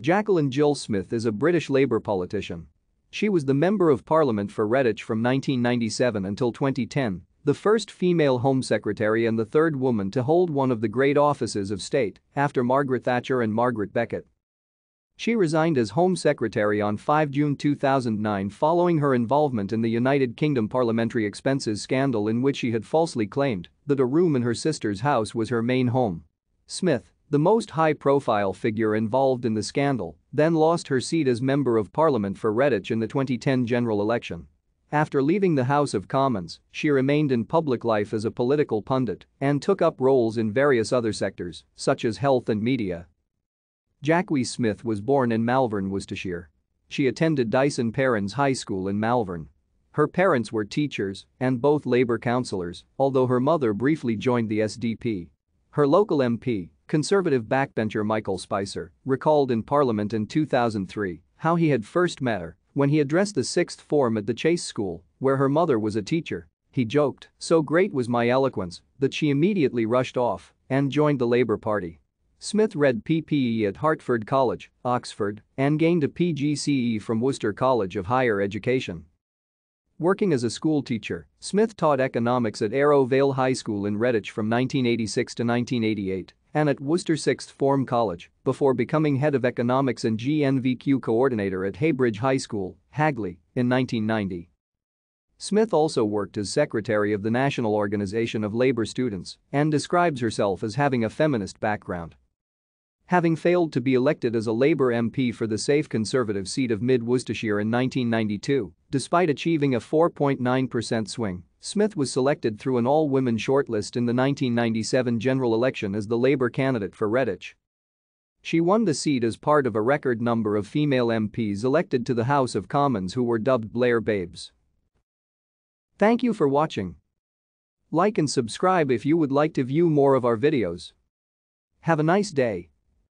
Jacqueline Jill Smith is a British Labour politician. She was the Member of Parliament for Redditch from 1997 until 2010, the first female Home Secretary and the third woman to hold one of the great offices of state after Margaret Thatcher and Margaret Beckett. She resigned as Home Secretary on 5 June 2009 following her involvement in the United Kingdom parliamentary expenses scandal in which she had falsely claimed that a room in her sister's house was her main home. Smith, the most high-profile figure involved in the scandal, then lost her seat as Member of Parliament for Redditch in the 2010 general election. After leaving the House of Commons, she remained in public life as a political pundit and took up roles in various other sectors, such as health and media. Jacqui Smith was born in Malvern, Worcestershire. She attended Dyson Perrins High School in Malvern. Her parents were teachers and both Labour councillors, although her mother briefly joined the SDP. Her local MP, Conservative backbencher Michael Spicer recalled in Parliament in 2003 how he had first met her when he addressed the sixth form at the Chase School, where her mother was a teacher. He joked, so great was my eloquence that she immediately rushed off and joined the Labour Party. Smith read PPE at Hertford College, Oxford, and gained a PGCE from Worcester College of Higher Education. Working as a schoolteacher, Smith taught economics at Arrow Vale High School in Redditch from 1986 to 1988 and at Worcester Sixth Form College before becoming head of economics and GNVQ coordinator at Haybridge High School, Hagley, in 1990. Smith also worked as secretary of the National Organization of Labour Students and describes herself as having a feminist background. Having failed to be elected as a Labour MP for the safe Conservative seat of Mid Worcestershire in 1992, despite achieving a 4.9% swing, Smith was selected through an all-women shortlist in the 1997 general election as the Labour candidate for Redditch. She won the seat as part of a record number of female MPs elected to the House of Commons who were dubbed Blair Babes. Thank you for watching. Like and subscribe if you would like to view more of our videos. Have a nice day.